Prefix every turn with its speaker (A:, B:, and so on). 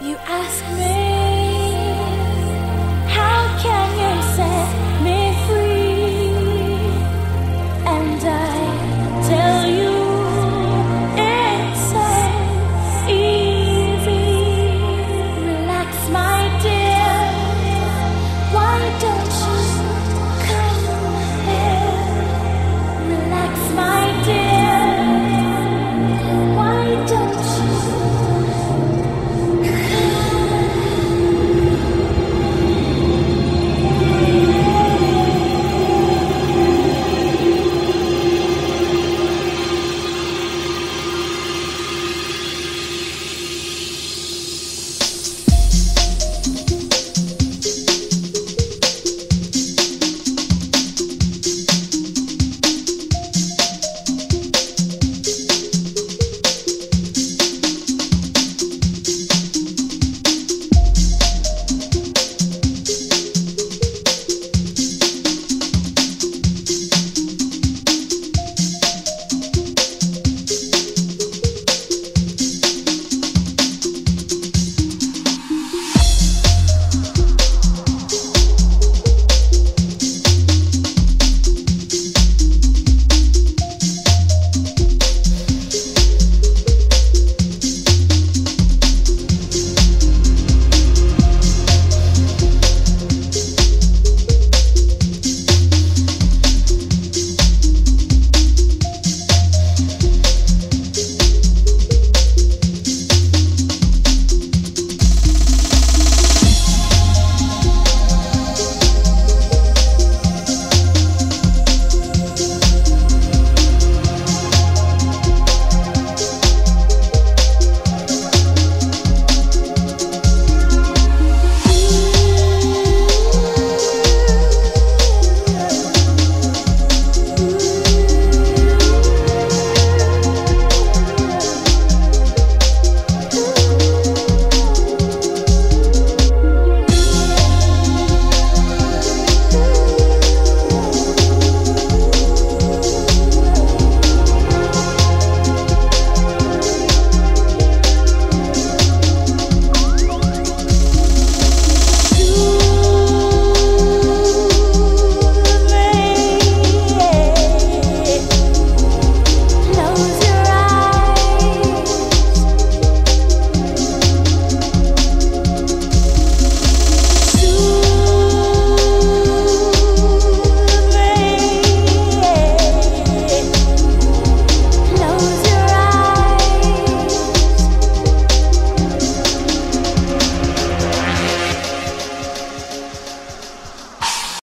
A: You ask me.